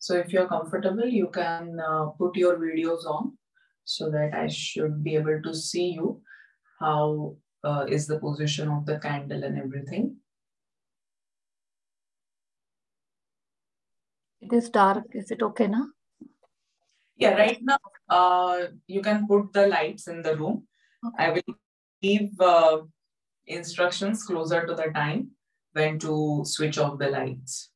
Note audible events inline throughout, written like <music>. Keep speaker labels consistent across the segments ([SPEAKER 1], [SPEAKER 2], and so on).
[SPEAKER 1] So if you're comfortable, you can uh, put your videos on so that I should be able to see you. How uh, is the position of the candle and everything.
[SPEAKER 2] It is dark. Is it okay now?
[SPEAKER 1] Yeah, right now uh, you can put the lights in the room. Okay. I will give uh, instructions closer to the time when to switch off the lights.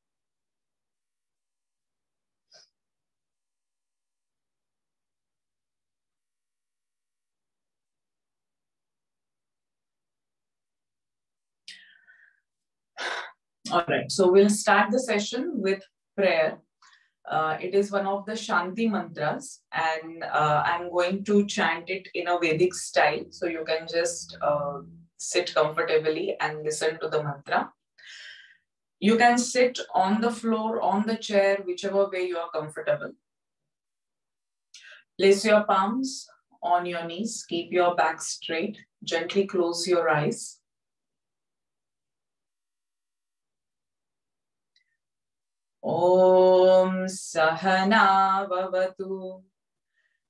[SPEAKER 1] All right, so we'll start the session with prayer. Uh, it is one of the Shanti mantras, and uh, I'm going to chant it in a Vedic style. So you can just uh, sit comfortably and listen to the mantra. You can sit on the floor, on the chair, whichever way you are comfortable. Place your palms on your knees, keep your back straight, gently close your eyes. ॐ सहनावतु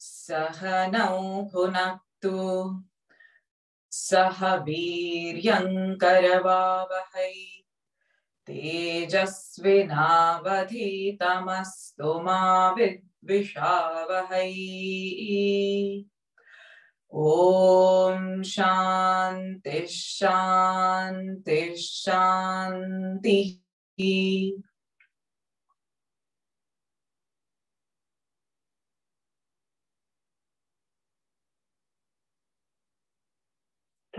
[SPEAKER 1] सहनौ भुनक्तु सह वीर्यङ्करवावहै तेजस्विनावधीतमस्तु मा विद्विषावहै। ॐ शान्तिः शान्तिः शान्तिः।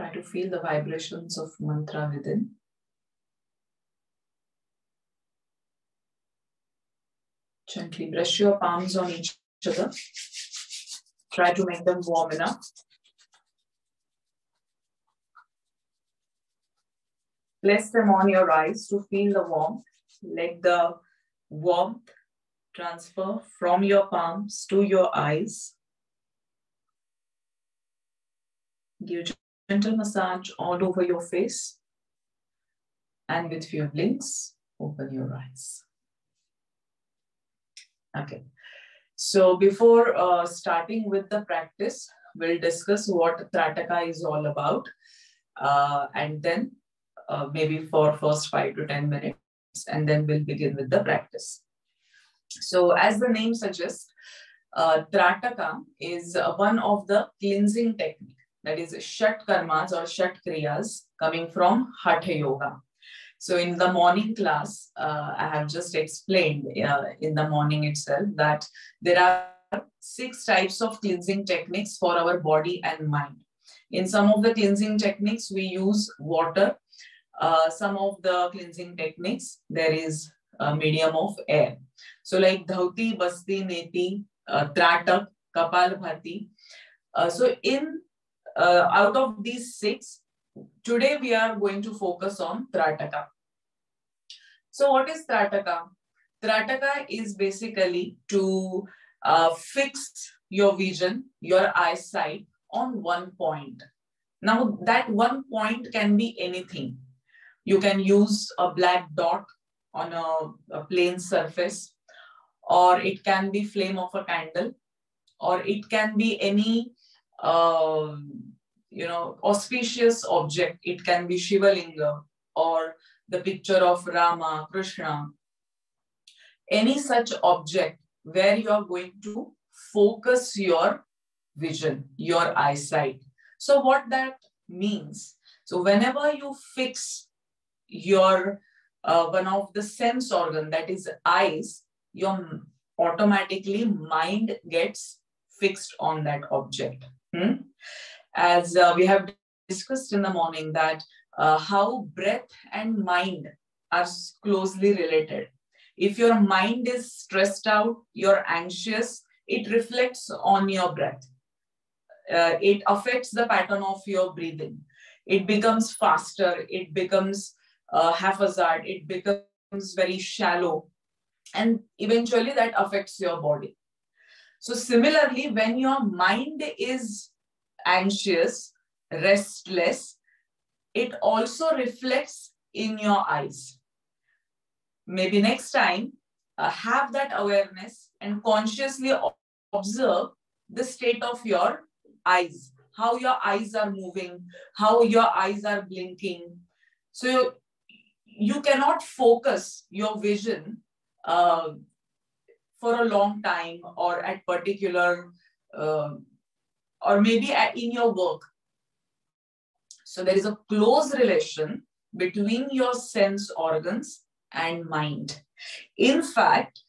[SPEAKER 1] Try to feel the vibrations of mantra within. Gently brush your palms on each other. Try to make them warm enough. Place them on your eyes to feel the warmth. Let the warmth transfer from your palms to your eyes. Give gentle massage all over your face. And with few blinks, open your eyes. Okay. So before uh, starting with the practice, we'll discuss what Trataka is all about. Uh, and then uh, maybe for first five to 10 minutes, and then we'll begin with the practice. So as the name suggests, uh, Trataka is one of the cleansing techniques that is Shat Karmas or Shat Kriyas coming from Hatha Yoga. So in the morning class, uh, I have just explained uh, in the morning itself that there are six types of cleansing techniques for our body and mind. In some of the cleansing techniques, we use water. Uh, some of the cleansing techniques, there is a medium of air. So like Dhauti, Basti, Neti, uh, Tratak, Kapal Bhati. Uh, so in uh, out of these six, today we are going to focus on Trataka. So what is Trataka? Trataka is basically to uh, fix your vision, your eyesight on one point. Now that one point can be anything. You can use a black dot on a, a plain surface or it can be flame of a candle or it can be any uh, you know, auspicious object. It can be Shivalinga or the picture of Rama, Krishna. Any such object where you are going to focus your vision, your eyesight. So what that means, so whenever you fix your uh, one of the sense organ, that is eyes, your automatically mind gets fixed on that object. Hmm? As uh, we have discussed in the morning that uh, how breath and mind are closely related. If your mind is stressed out, you're anxious, it reflects on your breath. Uh, it affects the pattern of your breathing. It becomes faster, it becomes uh, haphazard, it becomes very shallow, and eventually that affects your body. So, similarly, when your mind is anxious, restless, it also reflects in your eyes. Maybe next time uh, have that awareness and consciously observe the state of your eyes, how your eyes are moving, how your eyes are blinking. So you cannot focus your vision uh, for a long time or at particular, uh, or maybe at, in your work. So there is a close relation between your sense organs and mind. In fact,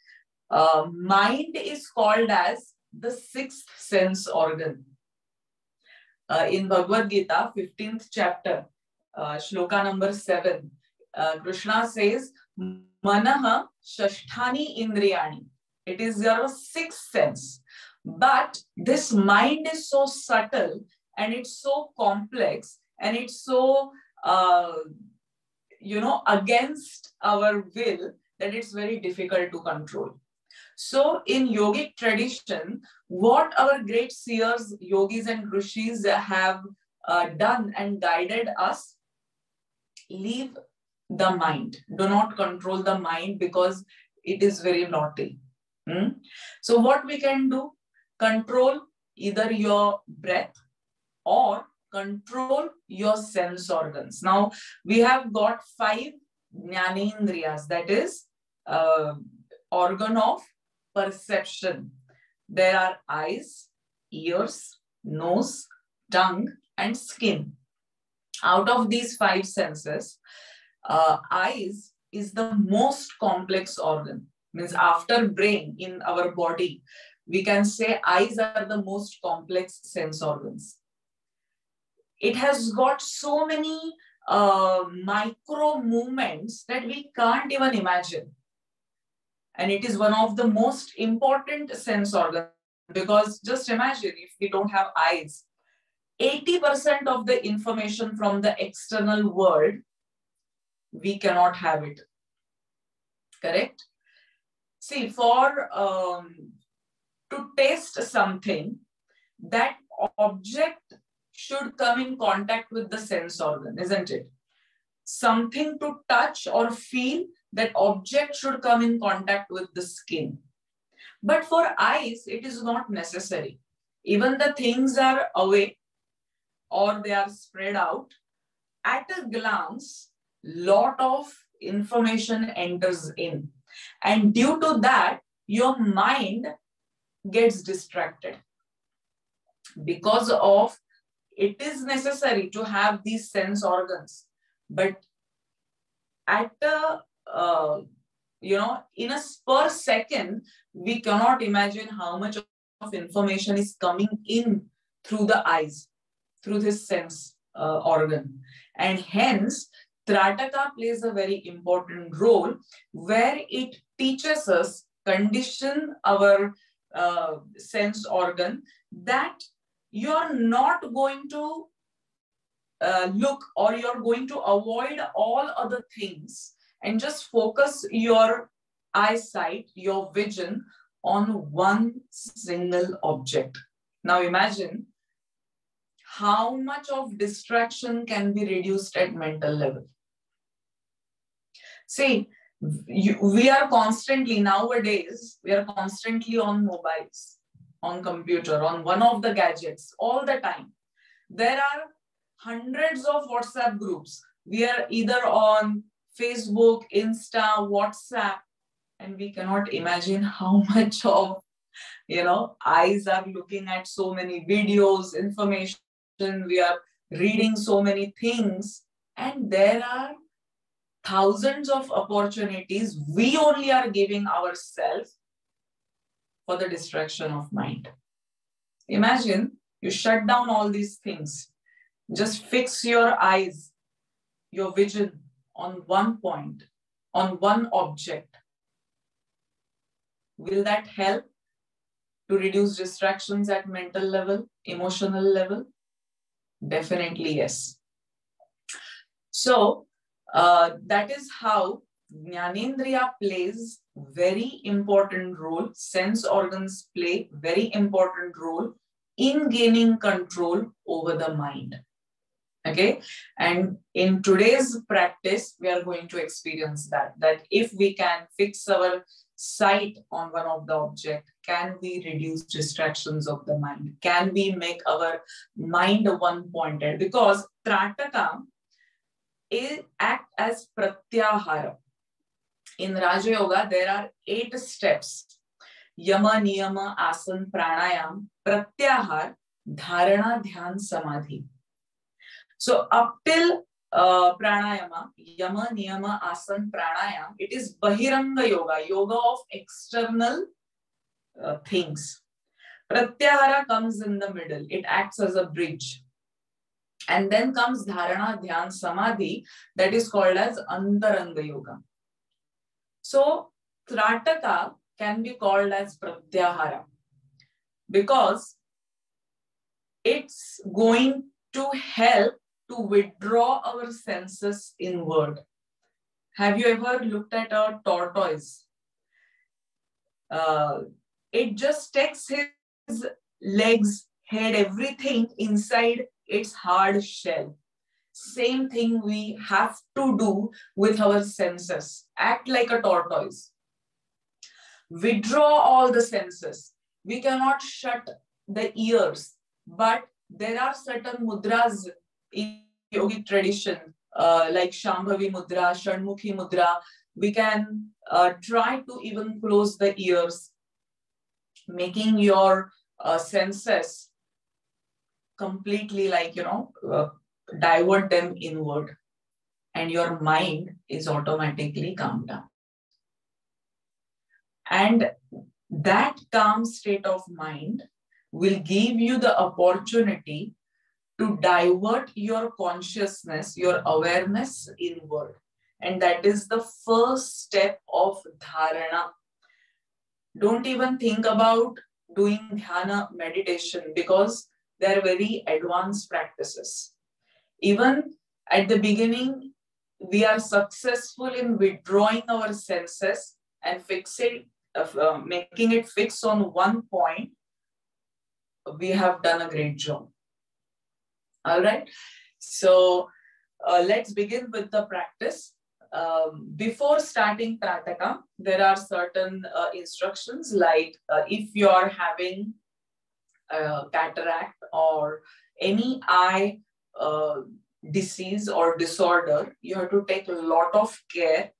[SPEAKER 1] uh, mind is called as the sixth sense organ. Uh, in Bhagavad Gita, 15th chapter, uh, shloka number 7, uh, Krishna says, Manaha Shashtani Indriyani. It is your sixth sense. But this mind is so subtle and it's so complex and it's so, uh, you know, against our will that it's very difficult to control. So in yogic tradition, what our great seers, yogis and rishis have uh, done and guided us, leave the mind. Do not control the mind because it is very naughty. Hmm? So what we can do? Control either your breath or control your sense organs. Now we have got five jnanendriyas, that is uh, organ of perception. There are eyes, ears, nose, tongue, and skin. Out of these five senses, uh, eyes is the most complex organ. Means after brain in our body, we can say eyes are the most complex sense organs. It has got so many uh, micro movements that we can't even imagine. And it is one of the most important sense organs because just imagine if we don't have eyes, 80% of the information from the external world, we cannot have it. Correct? See, for um, to taste something, that object should come in contact with the sense organ, isn't it? Something to touch or feel, that object should come in contact with the skin. But for eyes, it is not necessary. Even the things are away or they are spread out. At a glance, lot of information enters in. And due to that, your mind gets distracted. Because of it is necessary to have these sense organs. But at a uh, you know, in a per second, we cannot imagine how much of information is coming in through the eyes, through this sense uh, organ. And hence, Trataka plays a very important role where it teaches us, condition our uh, sense organ that you're not going to uh, look or you're going to avoid all other things and just focus your eyesight, your vision on one single object. Now imagine how much of distraction can be reduced at mental level. See, you, we are constantly nowadays, we are constantly on mobiles, on computer, on one of the gadgets all the time. There are hundreds of WhatsApp groups. We are either on Facebook, Insta, WhatsApp, and we cannot imagine how <laughs> much of you know eyes are looking at so many videos, information. We are reading so many things, and there are thousands of opportunities we only are giving ourselves for the distraction of mind. Imagine you shut down all these things. Just fix your eyes, your vision on one point, on one object, will that help to reduce distractions at mental level, emotional level? Definitely yes. So uh, that is how Jnanendriya plays very important role, sense organs play very important role in gaining control over the mind. Okay. And in today's practice, we are going to experience that, that if we can fix our sight on one of the object, can we reduce distractions of the mind? Can we make our mind one pointed? Because Trataka act as pratyahara. In Raja Yoga, there are eight steps. Yama, Niyama, Asan, Pranayam, Pratyahar, Dharana, Dhyan, Samadhi. So up till uh, pranayama, yama, niyama, asan, pranayam, it is bahiranga yoga, yoga of external uh, things. Pratyahara comes in the middle. It acts as a bridge. And then comes dharana, dhyan, samadhi, that is called as antaranga yoga. So Trataka can be called as pratyahara because it's going to help to withdraw our senses inward. Have you ever looked at a tortoise? Uh, it just takes his legs, head, everything inside its hard shell. Same thing we have to do with our senses. Act like a tortoise. Withdraw all the senses. We cannot shut the ears, but there are certain mudras in yogic tradition, uh, like Shambhavi Mudra, Shanmukhi Mudra, we can uh, try to even close the ears, making your uh, senses completely like, you know, uh, divert them inward and your mind is automatically calmed down. And that calm state of mind will give you the opportunity to divert your consciousness, your awareness inward. And that is the first step of dharana. Don't even think about doing dhyana meditation because they're very advanced practices. Even at the beginning, we are successful in withdrawing our senses and fixing, uh, making it fix on one point. We have done a great job. All right. So uh, let's begin with the practice. Um, before starting Trataka, there are certain uh, instructions like uh, if you are having cataract or any eye uh, disease or disorder, you have to take a lot of care.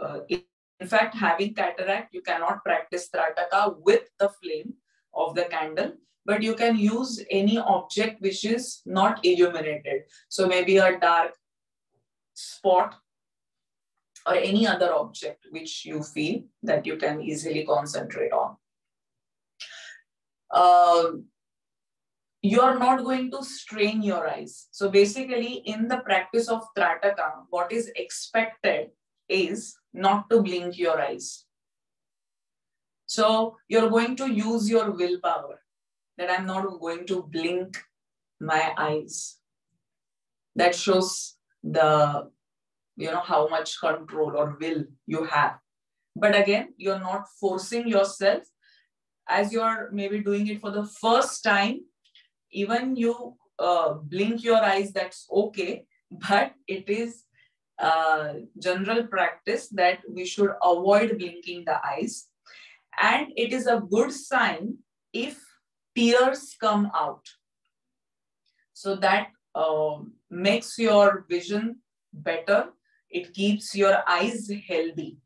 [SPEAKER 1] Uh, in fact, having cataract, you cannot practice Trataka with the flame of the candle but you can use any object which is not illuminated. So maybe a dark spot or any other object which you feel that you can easily concentrate on. Uh, you are not going to strain your eyes. So basically in the practice of Trataka, what is expected is not to blink your eyes. So you're going to use your willpower that I'm not going to blink my eyes. That shows the, you know, how much control or will you have. But again, you're not forcing yourself as you're maybe doing it for the first time. Even you uh, blink your eyes, that's okay. <laughs> But it is uh, general practice that we should avoid blinking the eyes. And it is a good sign if tears come out. So that uh, makes your vision better. It keeps your eyes healthy.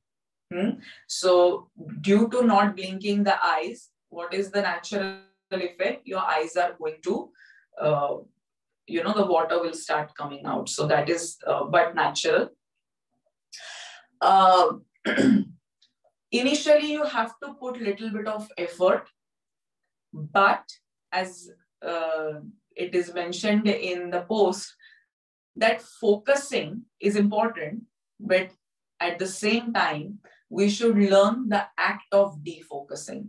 [SPEAKER 1] Hmm? So due to not blinking the eyes, what is the natural effect? Your eyes are going to, uh, you know, the water will start coming out. So that is uh, but natural. Uh, <clears throat> initially, you have to put a little bit of effort but as uh, it is mentioned in the post, that focusing is important, but at the same time, we should learn the act of defocusing.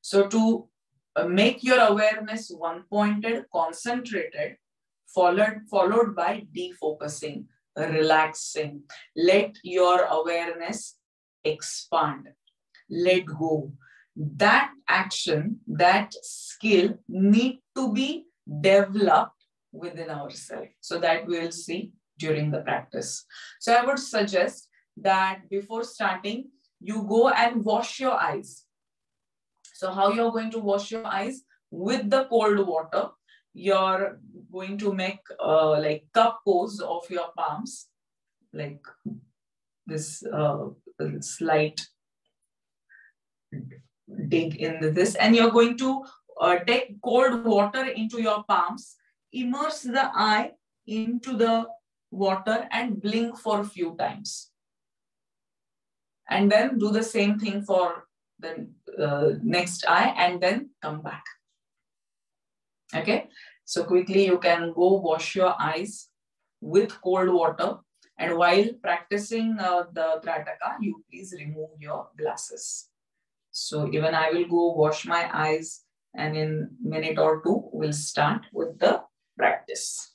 [SPEAKER 1] So to uh, make your awareness one pointed, concentrated, followed, followed by defocusing, relaxing. Let your awareness expand. Let go that action, that skill need to be developed within ourselves. So that we will see during the practice. So I would suggest that before starting, you go and wash your eyes. So how you're going to wash your eyes? With the cold water, you're going to make uh, like cup pose of your palms, like this uh, slight dig in this, and you're going to uh, take cold water into your palms, immerse the eye into the water and blink for a few times. And then do the same thing for the uh, next eye and then come back. Okay, so quickly you can go wash your eyes with cold water. And while practicing uh, the Trataka, you please remove your glasses. So even I will go wash my eyes and in minute or two, we'll start with the practice.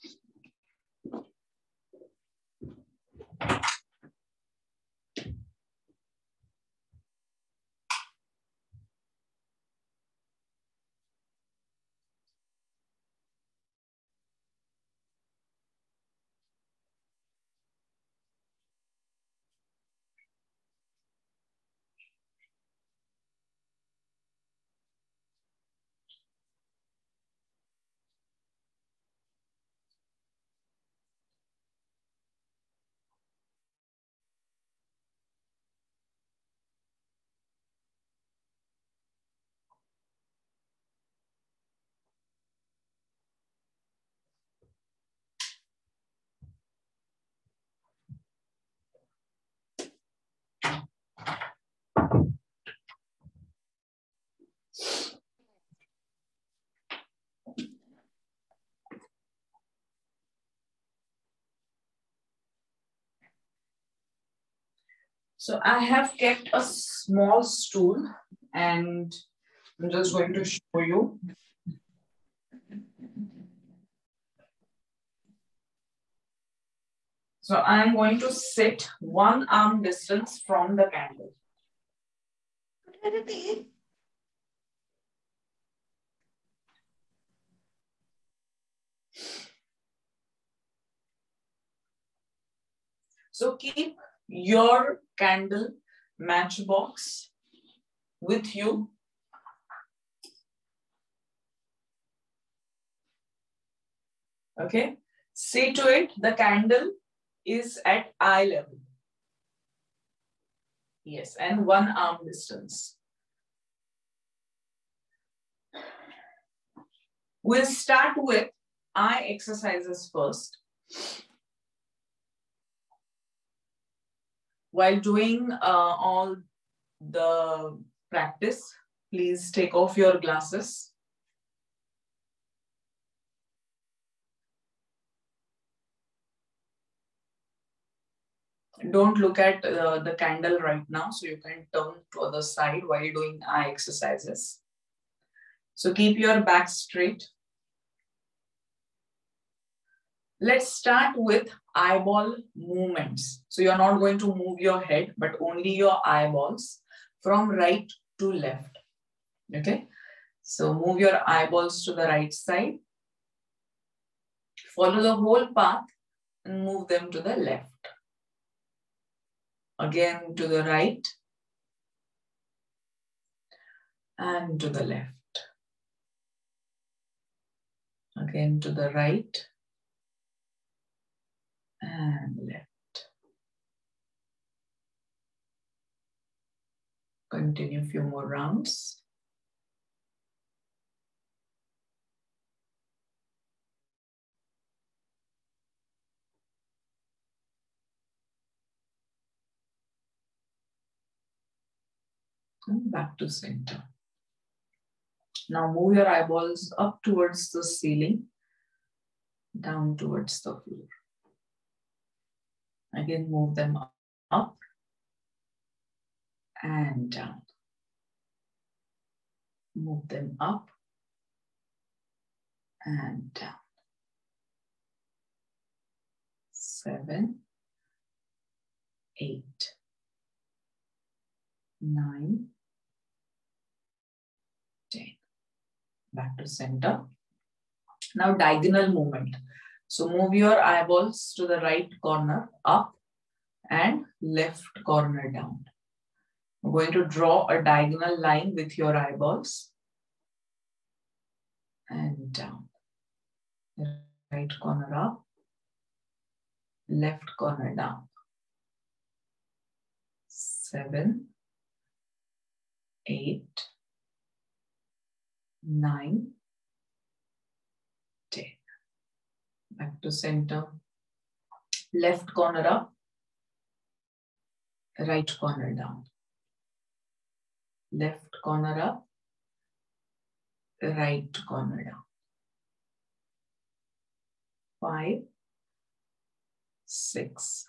[SPEAKER 1] So I have kept a small stool and I'm just going to show you. So I'm going to sit one arm distance from the candle. So keep your candle matchbox with you. Okay, see to it, the candle is at eye level. Yes, and one arm distance. We'll start with eye exercises first. While doing uh, all the practice, please take off your glasses. Don't look at uh, the candle right now, so you can turn to other side while doing eye exercises. So keep your back straight. Let's start with eyeball movements. So you're not going to move your head, but only your eyeballs from right to left. Okay. So move your eyeballs to the right side. Follow the whole path and move them to the left. Again to the right and to the left. Again to the right and left. Continue a few more rounds. And back to center. Now move your eyeballs up towards the ceiling, down towards the floor. Again, move them up and down. Move them up and down. Seven, eight, nine, ten. Back to center. Now diagonal movement. So move your eyeballs to the right corner up and left corner down. I'm going to draw a diagonal line with your eyeballs and down. Right corner up, left corner down. Seven, eight, nine, ten. Back to center. Left corner up, right corner down. Left corner up, right corner down. Five, six,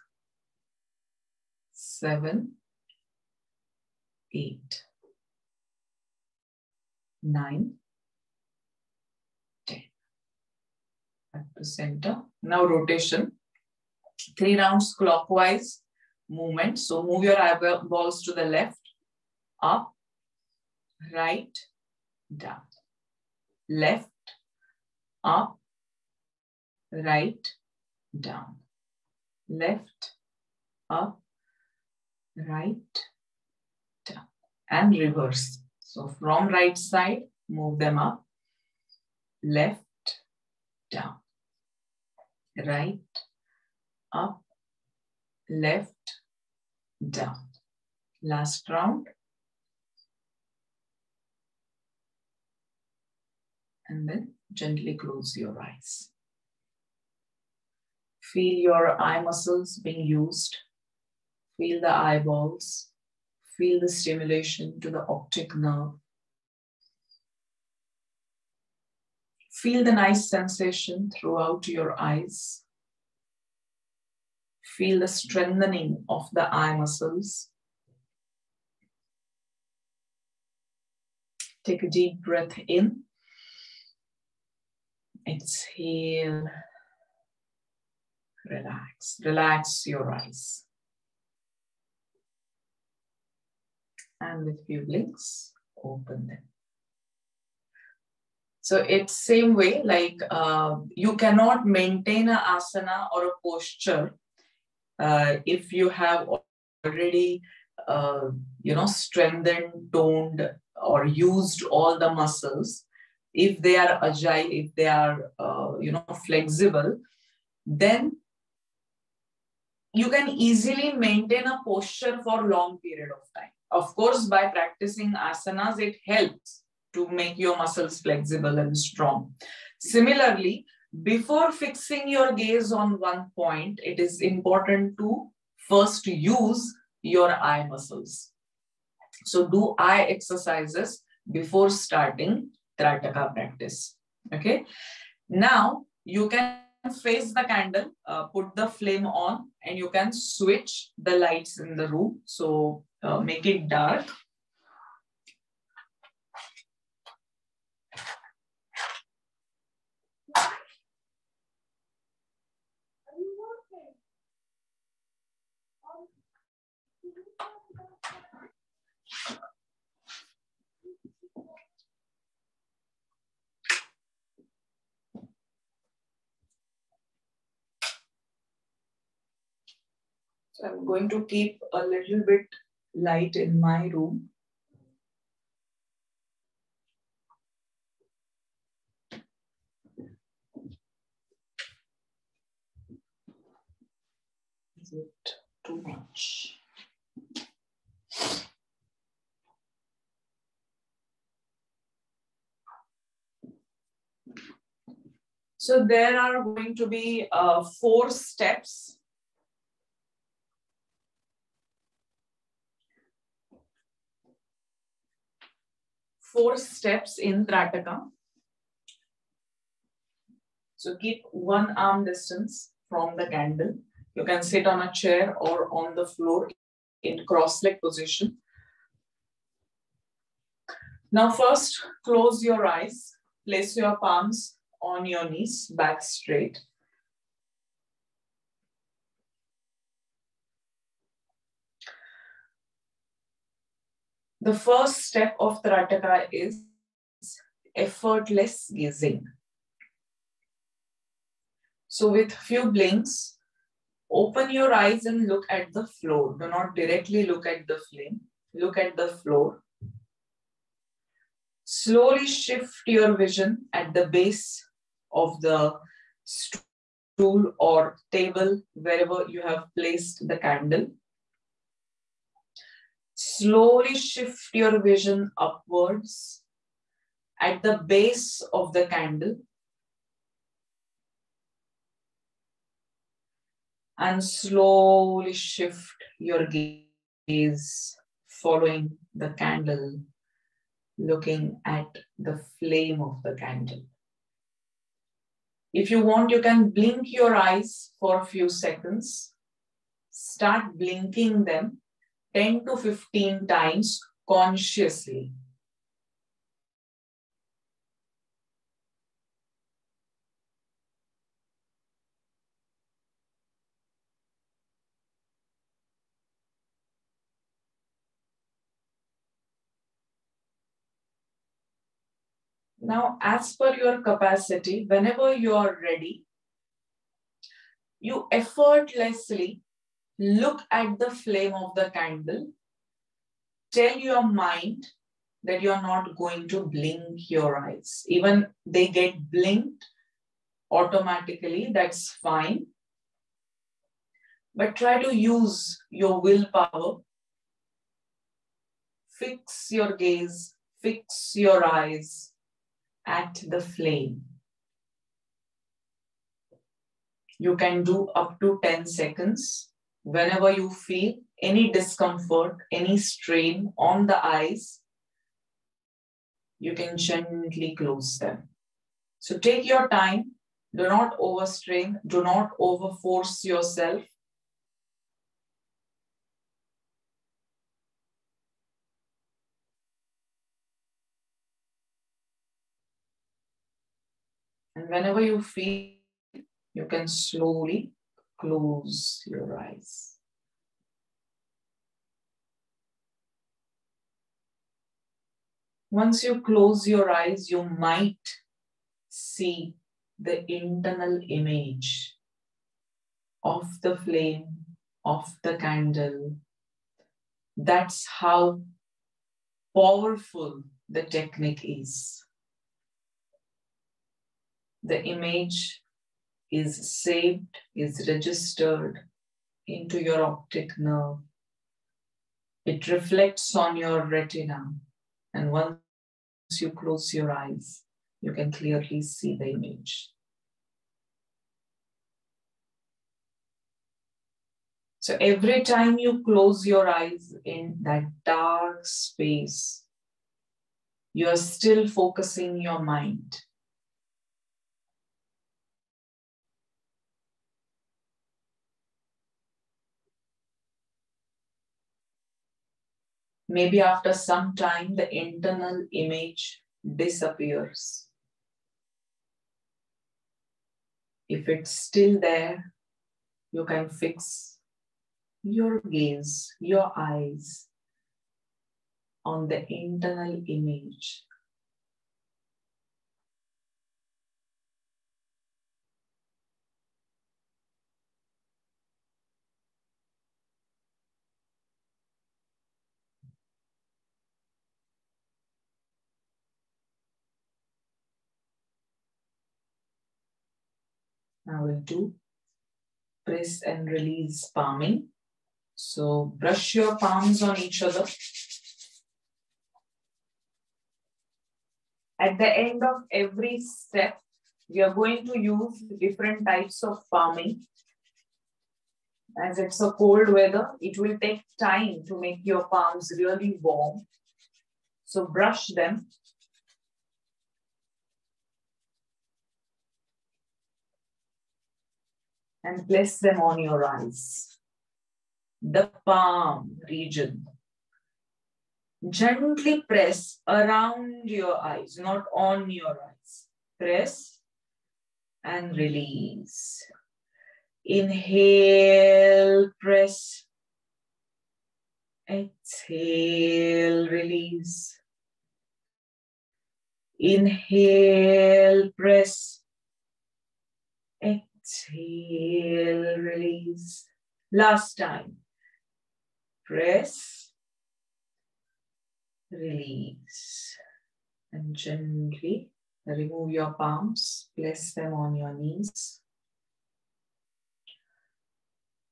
[SPEAKER 1] seven, eight, nine, ten. To center. Now rotation. Three rounds clockwise movement. So move your eyeballs to the left, up, right, down. Left, up, right, down. Left, up, right, down. And reverse. So from right side, move them up, left, down, right, up, left, down. Last round. And then gently close your eyes. Feel your eye muscles being used. Feel the eyeballs. Feel the stimulation to the optic nerve. Feel the nice sensation throughout your eyes. Feel the strengthening of the eye muscles. Take a deep breath in. Exhale. Relax. Relax your eyes. And with few blinks, open them. So it's same way, like uh, you cannot maintain a asana or a posture uh, if you have already, uh, you know, strengthened, toned, or used all the muscles, if they are agile, if they are, uh, you know, flexible, then you can easily maintain a posture for long period of time. Of course, by practicing asanas, it helps to make your muscles flexible and strong. Similarly, before fixing your gaze on one point, it is important to first use your eye muscles. So do eye exercises before starting Trataka practice. Okay. Now you can face the candle, uh, put the flame on, and you can switch the lights in the room. So uh, make it dark So I'm going to keep a little bit light in my room. Is it too much? So there are going to be uh, four steps four steps in Trataka. So keep one arm distance from the candle. You can sit on a chair or on the floor in cross-leg position. Now first, close your eyes. Place your palms on your knees, back straight. The first step of Trataka is effortless gazing. So with few blinks, open your eyes and look at the floor. Do not directly look at the flame. Look at the floor. Slowly shift your vision at the base of the stool or table, wherever you have placed the candle. Slowly shift your vision upwards at the base of the candle. And slowly shift your gaze following the candle, looking at the flame of the candle. If you want, you can blink your eyes for a few seconds. Start blinking them 10 to 15 times consciously. Now, as per your capacity, whenever you are ready, you effortlessly look at the flame of the candle. Tell your mind that you're not going to blink your eyes. Even they get blinked automatically, that's fine. But try to use your willpower. Fix your gaze, fix your eyes at the flame. You can do up to 10 seconds. Whenever you feel any discomfort, any strain on the eyes, you can gently close them. So take your time. Do not overstrain. Do not overforce yourself. And whenever you feel, you can slowly close your eyes. Once you close your eyes, you might see the internal image of the flame, of the candle. That's how powerful the technique is the image is saved, is registered into your optic nerve. It reflects on your retina. And once you close your eyes, you can clearly see the image. So every time you close your eyes in that dark space, you are still focusing your mind Maybe after some time, the internal image disappears. If it's still there, you can fix your gaze, your eyes on the internal image Now we'll do press and release palming. So brush your palms on each other. At the end of every step, we are going to use different types of palming. As it's a cold weather, it will take time to make your palms really warm. So brush them and place them on your eyes. The palm region. Gently press around your eyes, not on your eyes. Press and release. Inhale, press. Exhale, release. Inhale, press. Exhale exhale, release. Last time. Press, release. And gently remove your palms, place them on your knees.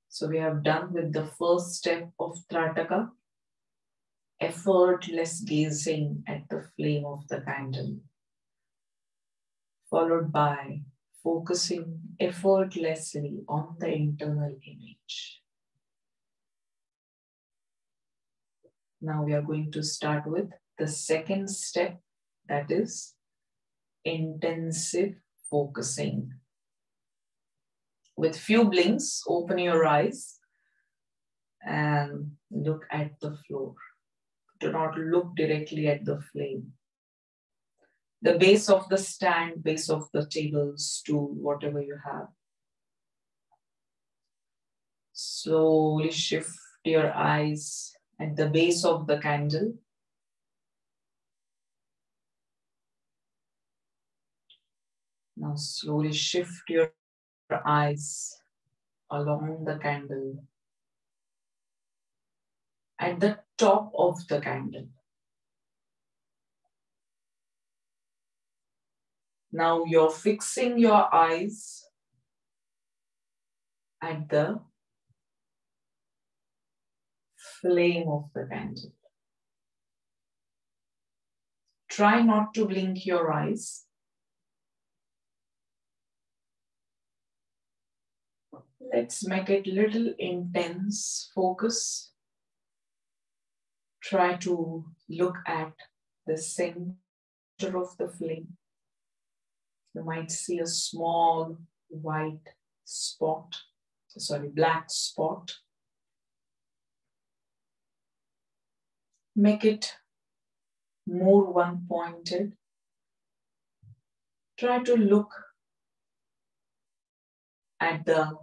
[SPEAKER 1] So we have done with the first step of Trataka, effortless gazing at the flame of the candle, followed by focusing effortlessly on the internal image. Now we are going to start with the second step, that is intensive focusing with few blinks, open your eyes and look at the floor. Do not look directly at the flame. The base of the stand, base of the table, stool, whatever you have. Slowly shift your eyes at the base of the candle. Now slowly shift your eyes along the candle at the top of the candle. Now you're fixing your eyes at the flame of the candle. Try not to blink your eyes. Let's make it little intense focus. Try to look at the center of the flame. You might see a small white spot, sorry, black spot. Make it more one pointed. Try to look at the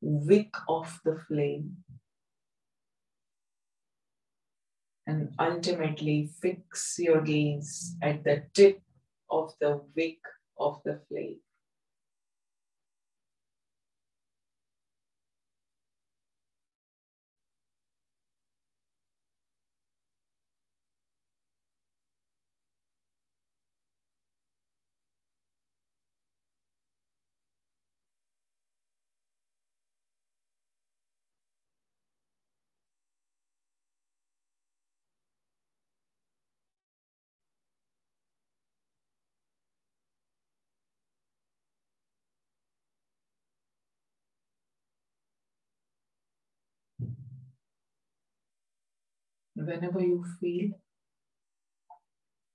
[SPEAKER 1] wick of the flame and ultimately fix your gaze at the tip of the wick of the flame. Whenever you feel,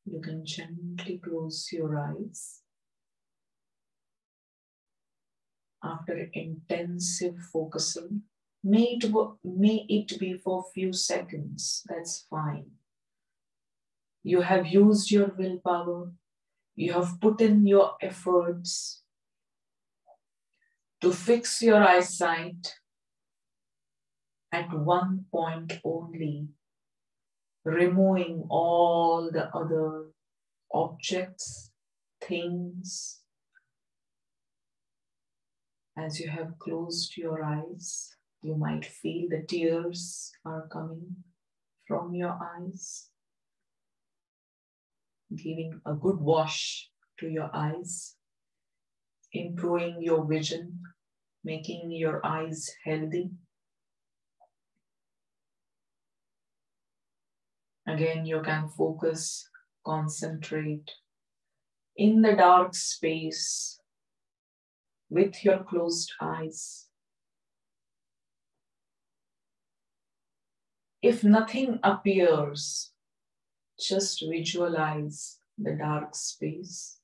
[SPEAKER 1] you can gently close your eyes. After intensive focusing, may it, may it be for few seconds, that's fine. You have used your willpower, you have put in your efforts to fix your eyesight at one point only removing all the other objects, things. As you have closed your eyes, you might feel the tears are coming from your eyes, giving a good wash to your eyes, improving your vision, making your eyes healthy. Again, you can focus, concentrate in the dark space with your closed eyes. If nothing appears, just visualize the dark space.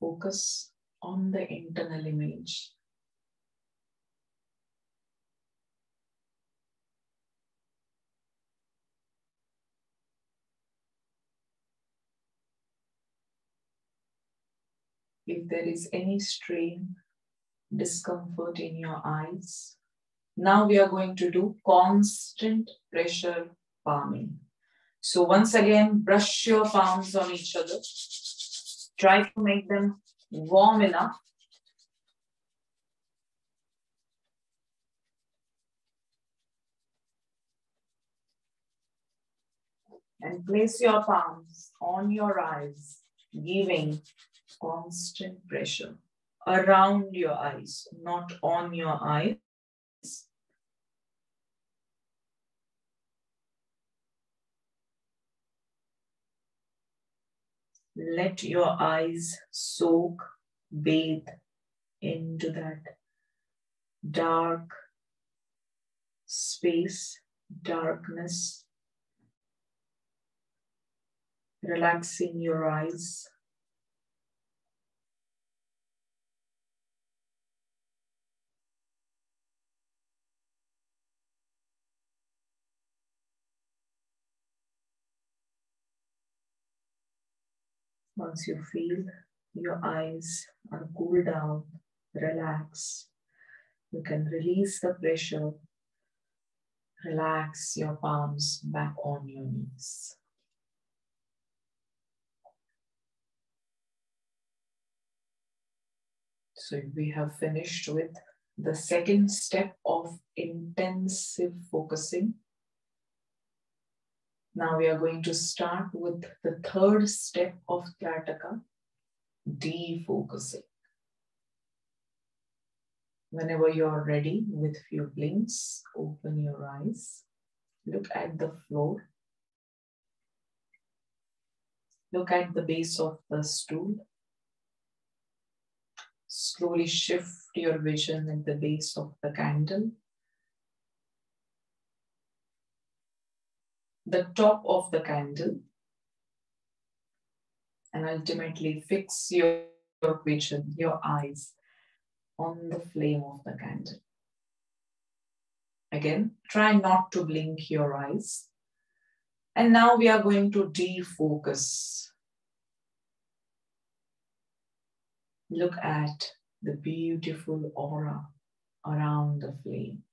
[SPEAKER 1] Focus on the internal image. if there is any strain, discomfort in your eyes. Now we are going to do constant pressure palming. So once again, brush your palms on each other. Try to make them warm enough. And place your palms on your eyes, giving constant pressure around your eyes, not on your eyes. Let your eyes soak, bathe into that dark space, darkness, relaxing your eyes. Once you feel your eyes are cooled down, relax. You can release the pressure. Relax your palms back on your knees. So we have finished with the second step of intensive focusing. Now we are going to start with the third step of Trataka, defocusing. Whenever you're ready with few blinks, open your eyes, look at the floor, look at the base of the stool, slowly shift your vision at the base of the candle the top of the candle and ultimately fix your, your vision, your eyes on the flame of the candle. Again, try not to blink your eyes. And now we are going to defocus. Look at the beautiful aura around the flame.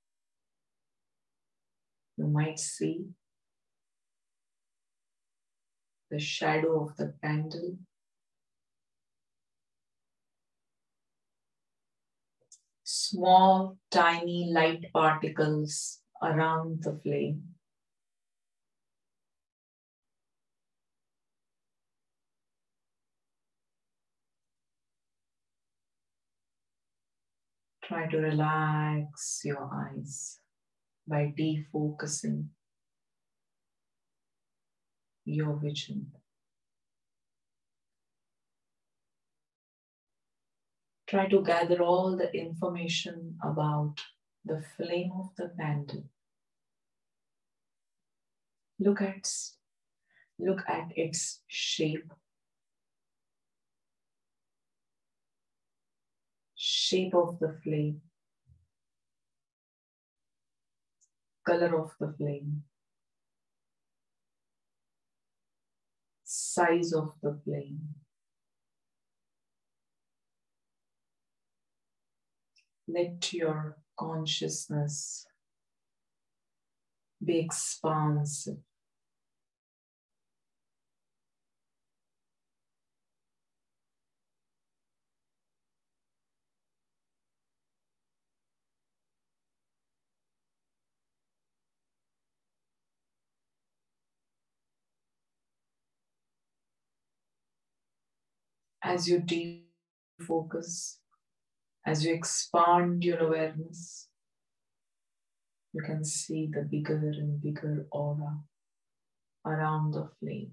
[SPEAKER 1] You might see the shadow of the candle. Small, tiny light particles around the flame. Try to relax your eyes by defocusing your vision. Try to gather all the information about the flame of the candle. Look at, look at its shape. Shape of the flame. Color of the flame. Size of the flame. Let your consciousness be expansive. As you defocus, as you expand your awareness, you can see the bigger and bigger aura around the flame.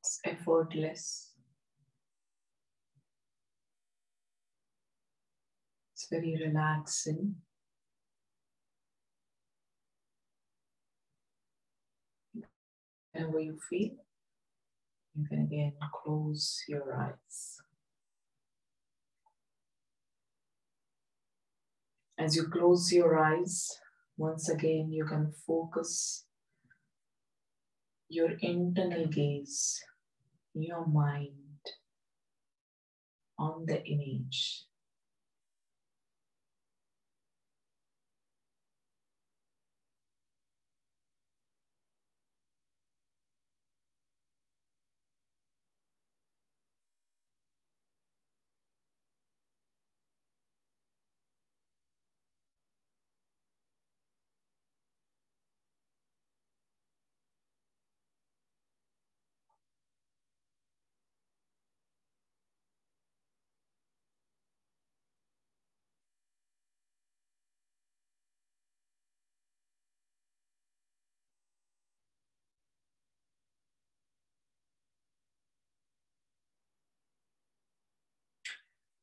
[SPEAKER 1] It's effortless. very relaxing. Whenever you feel, you can again close your eyes. As you close your eyes, once again you can focus your internal gaze, your mind on the image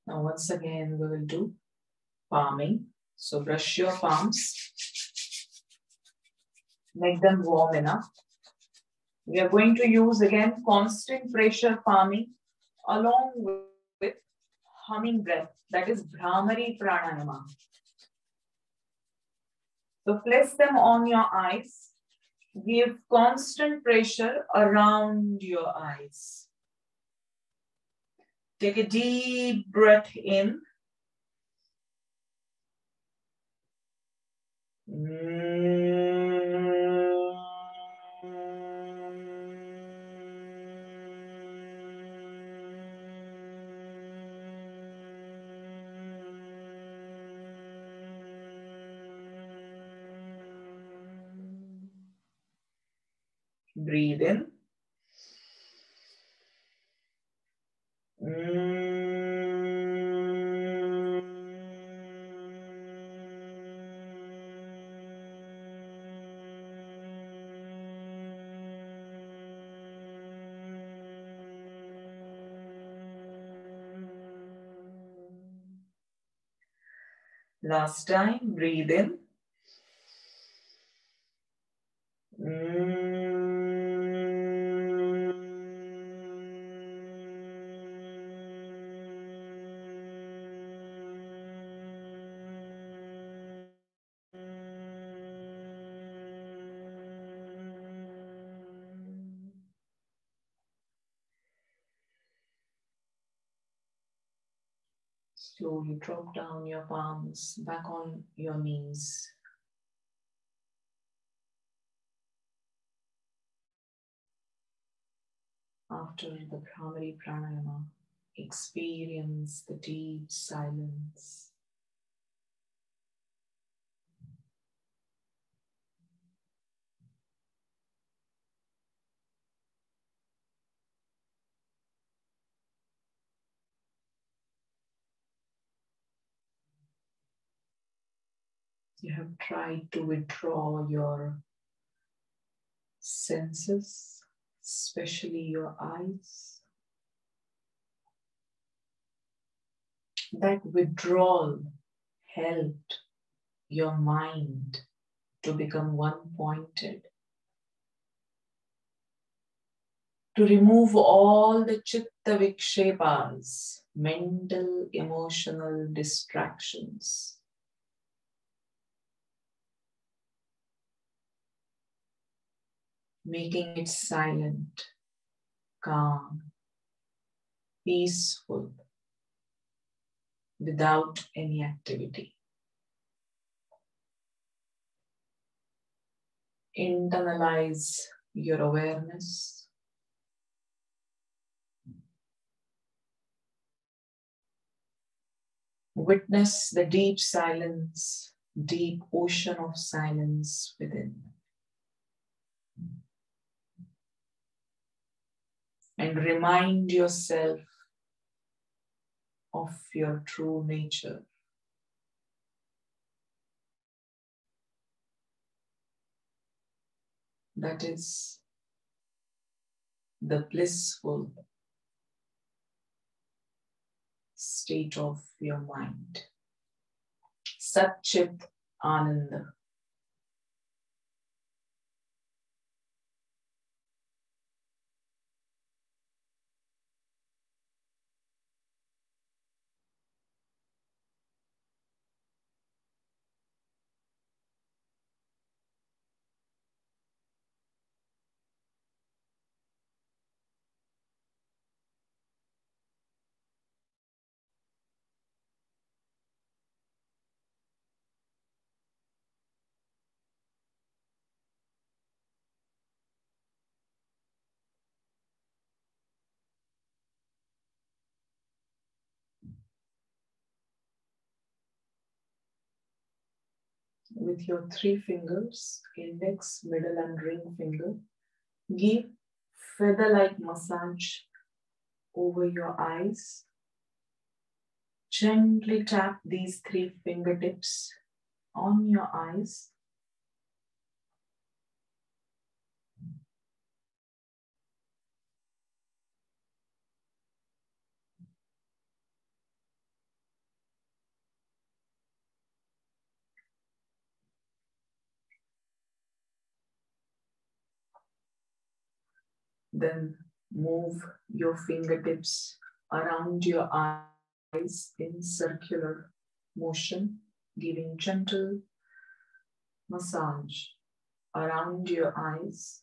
[SPEAKER 1] Now, once again, we will do palming. So, brush your palms, make them warm enough. We are going to use again constant pressure palming along with, humming breath, that is Bhramari Pranayama. So, place them on your eyes. Give constant pressure around your eyes. Take a deep breath in. Breathe in. Last time, breathe in. Slowly drop down your palms back on your knees. After the Bhramari Pranayama, experience the deep silence. You have tried to withdraw your senses, especially your eyes. That withdrawal helped your mind to become one pointed. To remove all the chitta vikshepas, mental, emotional distractions. Making it silent, calm, peaceful, without any activity. Internalize your awareness. Witness the deep silence, deep ocean of silence within. And remind yourself of your true nature. That is the blissful state of your mind. Satchit Ananda. With your three fingers, index, middle, and ring finger, give feather like massage over your eyes. Gently tap these three fingertips on your eyes. Then move your fingertips around your eyes in circular motion, giving gentle massage around your eyes.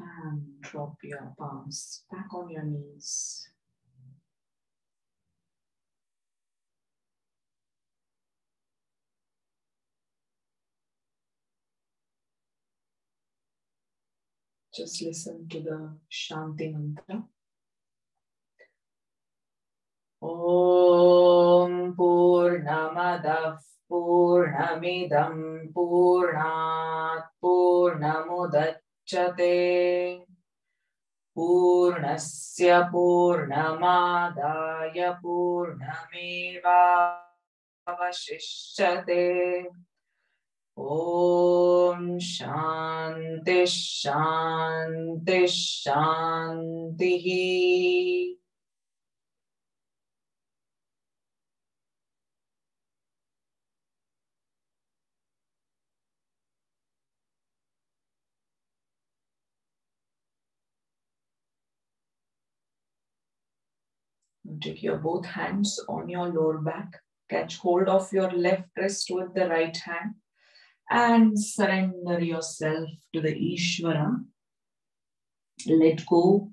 [SPEAKER 1] And drop your palms back back on your knees. Just listen to the Shanti Mantra. Om Purnamadah Purnamidam Purnat Purnamudachyate पूर्णस्य पूर्णमादाय पूर्णमेवावशिष्यते। ॐ शान्तिः शान्तिः Take your both hands on your lower back. Catch hold of your left wrist with the right hand and surrender yourself to the Ishvara. Let go.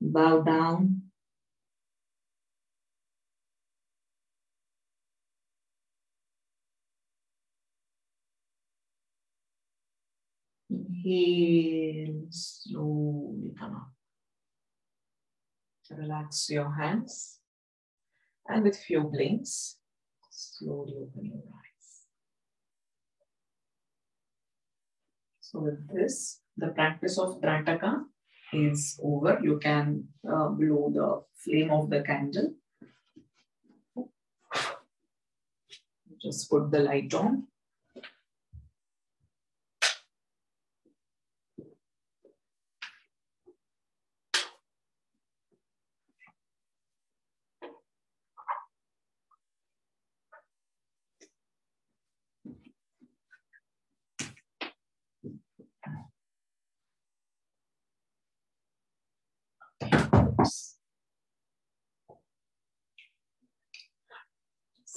[SPEAKER 1] Bow down. Inhale, slowly come up. Relax your hands and with few blinks, slowly open your eyes. So with this, the practice of Trataka is over. You can uh, blow the flame of the candle. Just put the light on.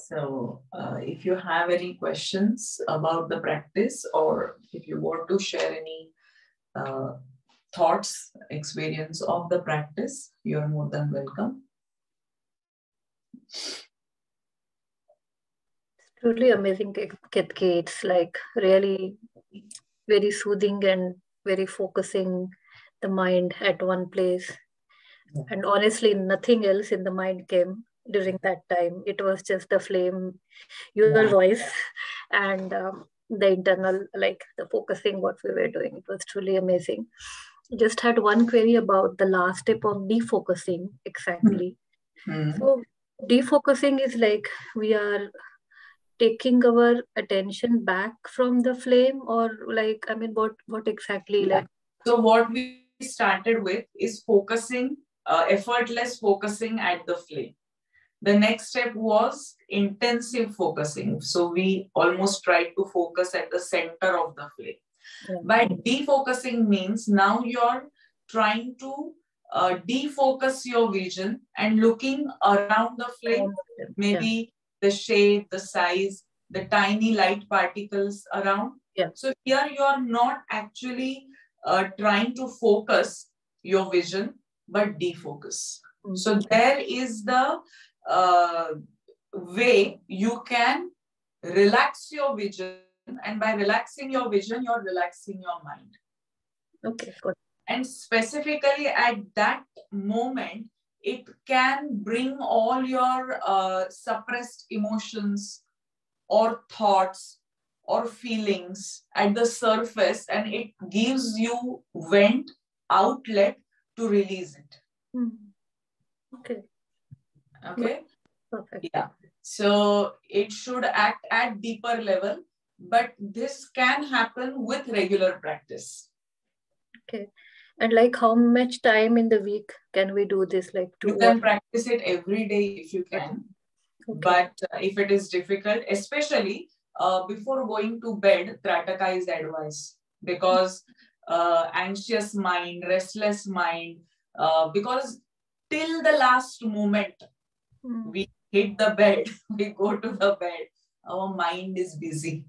[SPEAKER 1] So uh, if you have any questions about the practice or if you want to share any uh, thoughts, experience of the practice, you're more than welcome.
[SPEAKER 2] It's truly amazing, Ketki. It's like really very soothing and very focusing the mind at one place. Yeah. And honestly, nothing else in the mind came during that time. It was just the flame, your yeah. voice, <laughs> and um, the internal, like the focusing what we were doing. It was truly amazing. Just had one query about the last step of defocusing exactly. Mm-hmm. So, defocusing is like we are taking our attention back from the flame or like i mean what what exactly like
[SPEAKER 1] so what we started with is focusing uh, effortless focusing at the flame the next step was intensive focusing. So we almost tried to focus at the center of the flame. Yeah. But defocusing means now you're trying to uh, defocus your vision and looking around the flame, maybe yeah. the shape, the size, the tiny light particles around.
[SPEAKER 2] Yeah.
[SPEAKER 1] So here you are not actually uh, trying to focus your vision, but defocus. Mm-hmm. So there is the uh, way you can relax your vision. And by relaxing your vision, you're relaxing your mind.
[SPEAKER 2] Okay, good.
[SPEAKER 1] And specifically at that moment, it can bring all your uh, suppressed emotions or thoughts or feelings at the surface and it gives you vent outlet to release it
[SPEAKER 2] mm. okay
[SPEAKER 1] okay?
[SPEAKER 2] Perfect.
[SPEAKER 1] Yeah. So it should act at deeper level but this can happen with regular practice.
[SPEAKER 2] Okay. And like how much time in the week can we do this? Like
[SPEAKER 1] two you can practice it every day if you can. Okay. but uh, if it is difficult especially uh, before going to bed, Trataka is advised because uh, anxious mind, restless mind, uh, because till the last moment mm. we hit the bed, <laughs> we go to the bed, our mind is busy.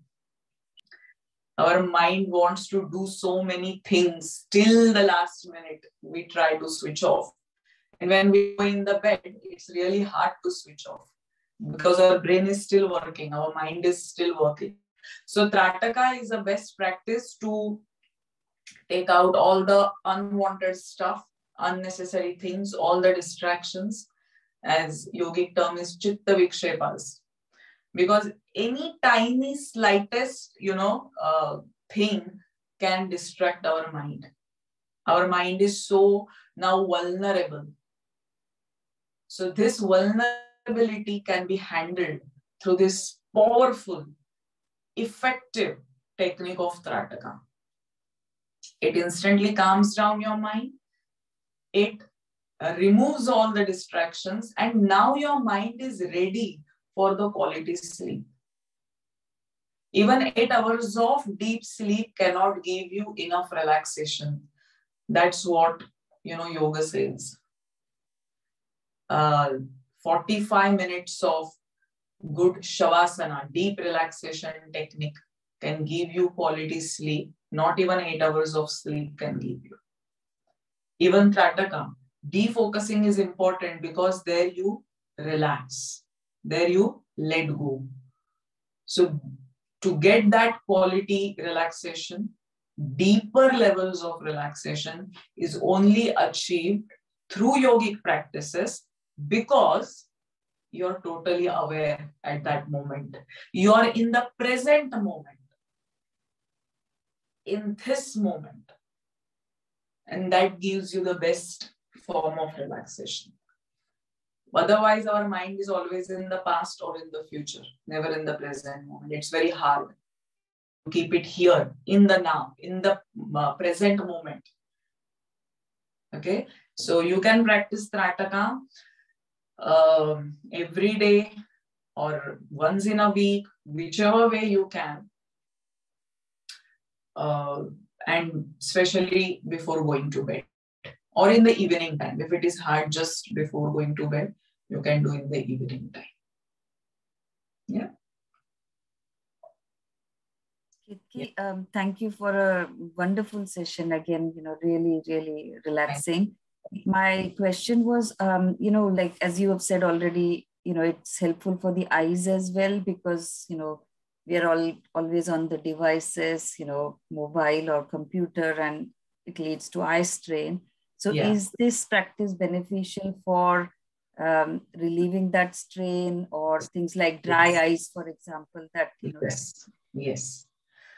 [SPEAKER 1] Our mind wants to do so many things till the last minute. We try to switch off. And when we go in the bed, it's really hard to switch off because our brain is still working, our mind is still working. So Trataka is the best practice to take out all the unwanted stuff, unnecessary things, all the distractions, as yogic term is chitta vikshepas. Because any tiny, slightest, you know, uh, thing can distract our mind. Our mind is so now vulnerable. So this vulnerability can be handled through this powerful, effective technique of Trataka. It instantly calms down your mind. It uh, removes all the distractions and now your mind is ready for the quality sleep. Even eight hours of deep sleep cannot give you enough relaxation. That's what, you know, yoga says. Uh, 45 minutes of good shavasana, deep relaxation technique can give you quality sleep. Not even eight hours of sleep can give you. Even Trataka, defocusing is important because there you relax, there you let go. So to get that quality relaxation, deeper levels of relaxation is only achieved through yogic practices because you're totally aware at that moment. You are in the present moment, in this moment. And that gives you the best form of relaxation. Otherwise, our mind is always in the past or in the future, never in the present moment. It's very hard to keep it here, in the now, in the uh, present moment. Okay, so you can practice Trataka um, every day or once in a week, whichever way you can. Uh, and especially before going to bed or in the evening time. If it is hard just before going to bed, you can do in the evening time. Yeah.
[SPEAKER 3] Ketki, um, thank you for a wonderful session again, you know, really, really relaxing my question was um, you know like as you have said already you know it's helpful for the eyes as well because you know we are all always on the devices you know mobile or computer and it leads to eye strain so yeah. is this practice beneficial for um, relieving that strain or things like dry yes. eyes for example that you know
[SPEAKER 1] yes yes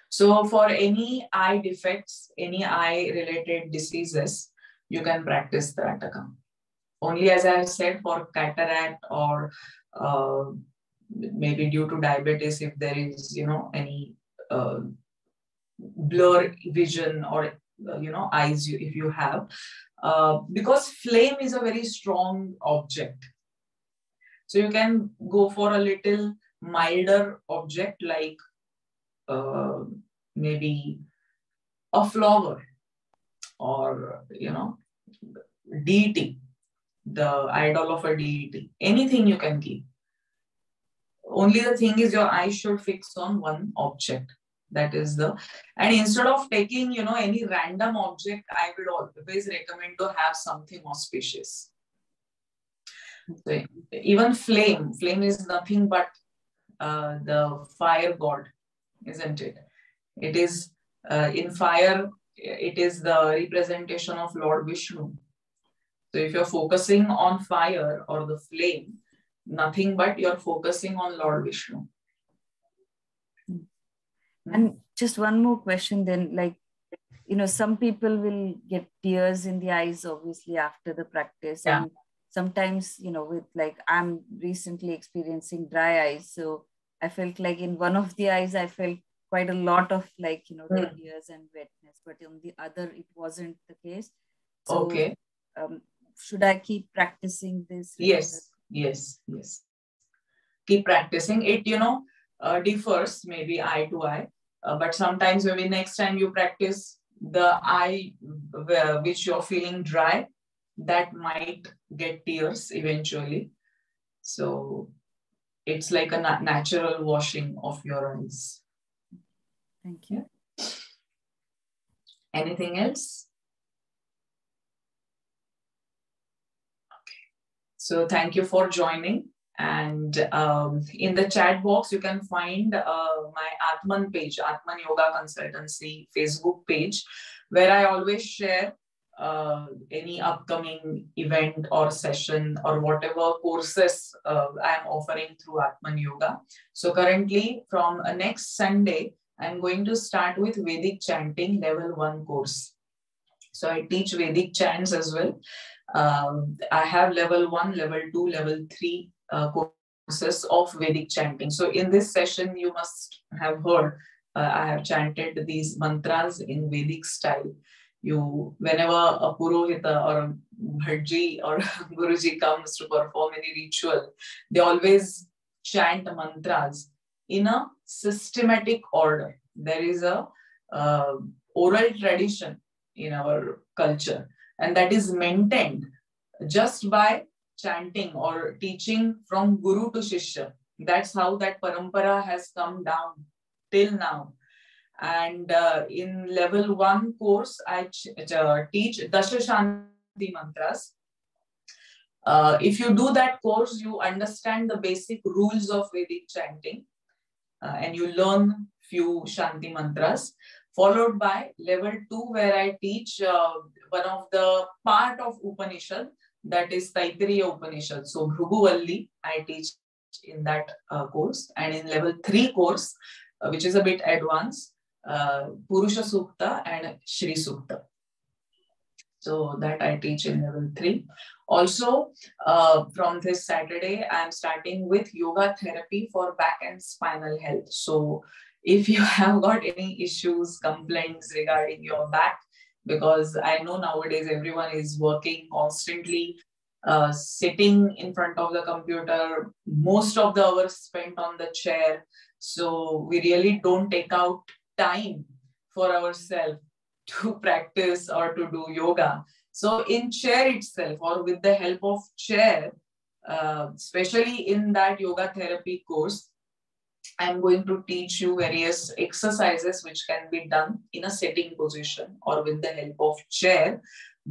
[SPEAKER 1] so for any eye defects any eye related diseases you can practice Trataka. Only as I said, for cataract or uh, maybe due to diabetes, if there is, you know, any uh, blur vision or, uh, you know, eyes you, if you have, uh, because flame is a very strong object. So you can go for a little milder object like uh, maybe a flower or you know deity the idol of a deity anything you can give only the thing is your eyes should fix on one object that is the and instead of taking you know any random object i would always recommend to have something auspicious so even flame flame is nothing but uh, the fire god, isn't it? It is uh, in fire, it is the representation of Lord Vishnu. So if you're focusing on fire or the flame, nothing but you're focusing on Lord Vishnu.
[SPEAKER 3] And just one more question then, like, you know, some people will get tears in the eyes, obviously, after the practice. Yeah. And sometimes, you know, with like, I'm recently experiencing dry eyes. So I felt like in one of the eyes, I felt quite a lot of like, you know, mm. tears and wetness, but on the other, it wasn't the case.
[SPEAKER 1] So, okay.
[SPEAKER 3] Um, should I keep practicing this?
[SPEAKER 1] Yes, yes, yes. Keep practicing it, you know, uh, differs maybe eye to eye. Uh, but sometimes maybe next time you practice the eye which you're feeling dry, that might get tears eventually. So it's like a na natural washing of your eyes.
[SPEAKER 3] Thank you.
[SPEAKER 1] Anything else? Okay. So thank you for joining. And um, in the chat box, you can find uh, my Atman page, Atman Yoga Consultancy Facebook page, where I always share uh, any upcoming event or session or whatever courses uh, I'm offering through Atman Yoga. So currently from uh, next Sunday, I'm going to start with Vedic chanting level one course. So I teach Vedic chants as well. Um, I have level one, level two, level three uh, courses of Vedic chanting. So in this session, you must have heard uh, I have chanted these mantras in Vedic style. You, whenever a Purohita or a Bhaji or <laughs> Guruji comes to perform any ritual, they always chant mantras in a systematic order. There is a uh, oral tradition in our culture, and that is maintained just by chanting or teaching from guru to shishya. That's how that parampara has come down till now. And uh, in level one course, I ch- uh, teach Dashashanti mantras. Uh, if you do that course, you understand the basic rules of Vedic chanting uh, and you learn few Shanti mantras. Followed by level two, where I teach uh, one of the part of Upanishad that is Taittiriya Upanishad. So Bhruguvalli, I teach in that uh, course. And in level three course, uh, which is a bit advanced, uh, Purusha Sukta and Shri Sukta. So that I teach in level three. Also, uh, from this Saturday, I'm starting with yoga therapy for back and spinal health. So if you <laughs> have got any issues, complaints regarding your back, because I know nowadays everyone is working constantly, uh, sitting in front of the computer, most of the hours spent on the chair. So we really don't take out time for ourselves <laughs> to practice or to do yoga. So in chair itself or with the help of chair, uh, especially in that yoga therapy course, I'm going to teach you various exercises which can be done in a sitting position or with the help of chair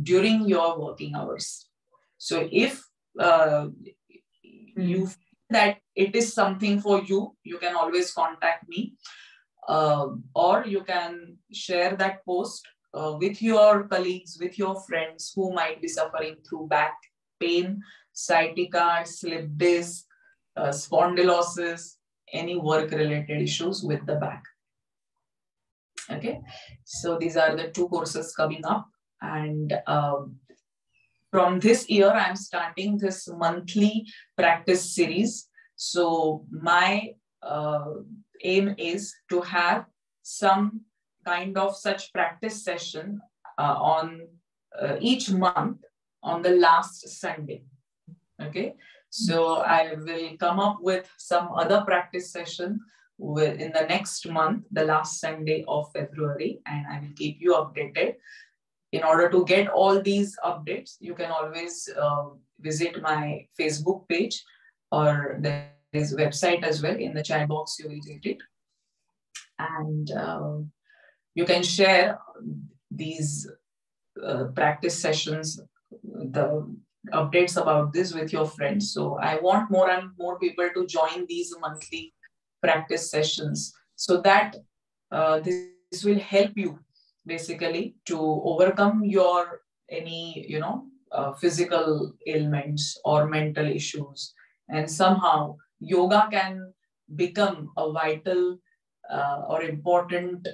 [SPEAKER 1] during your working hours. So if uh, you feel that it is something for you, you can always contact me uh, or you can share that post uh, with your colleagues, with your friends who might be suffering through back pain, sciatica, slip disc, uh, spondylosis, any work related issues with the back. Okay, so these are the two courses coming up. And um, from this year, I'm starting this monthly practice series. So my uh, aim is to have some kind of such practice session uh, on uh, each month on the last Sunday. Okay, so I will come up with some other practice session in the next month, the last Sunday of February, and I will keep you updated. In order to get all these updates, you can always uh, visit my Facebook page or there is website as well. In the chat box, you will get it. And uh, you can share these uh, practice sessions, the updates about this with your friends. So I want more and more people to join these monthly practice sessions so that uh, this, this will help you basically to overcome your any you know uh, physical ailments or mental issues and somehow yoga can become a vital uh, or important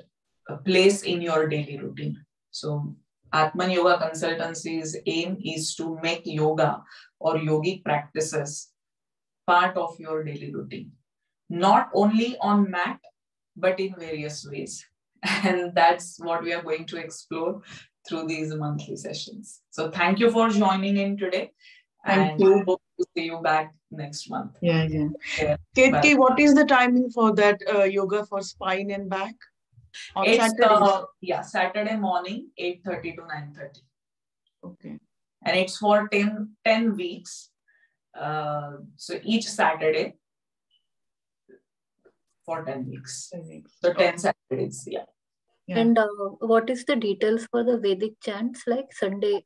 [SPEAKER 1] uh, place in your daily routine so atman yoga consultancy's aim is to make yoga or yogic practices part of your daily routine not only on mat but in various ways <laughs> and that's what we are going to explore through these monthly sessions. So thank you for joining in today.
[SPEAKER 4] Thank
[SPEAKER 1] and
[SPEAKER 4] you.
[SPEAKER 1] hope to see you back next month.
[SPEAKER 4] Yeah, yeah.
[SPEAKER 1] Yeah.
[SPEAKER 4] Ketki, what is the timing for that uh, yoga for spine and back? On
[SPEAKER 1] It's
[SPEAKER 4] Saturdays?
[SPEAKER 1] uh, yeah, Saturday morning, 8:30 to 9:30.
[SPEAKER 4] okay.
[SPEAKER 1] And it's for 10, 10 weeks. Uh, so each Saturday for 10 weeks. So 10 Saturdays, yeah.
[SPEAKER 4] Yeah.
[SPEAKER 2] And uh, what is the details for the Vedic chants like Sunday?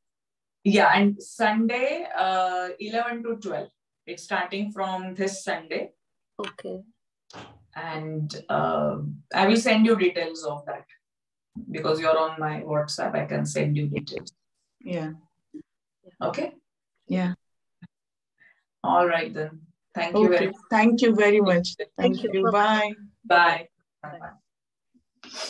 [SPEAKER 1] Yeah, and Sunday, uh, 11 to 12. It's starting from this Sunday.
[SPEAKER 2] Okay.
[SPEAKER 1] And uh, I will send you details of that because you're on my WhatsApp. I can send you details.
[SPEAKER 4] Yeah.
[SPEAKER 1] Okay.
[SPEAKER 4] Yeah.
[SPEAKER 1] All right then. Thank you very
[SPEAKER 4] Okay. Thank you very much.
[SPEAKER 2] Thank you. Bye.
[SPEAKER 4] Bye.
[SPEAKER 1] Bye. Bye.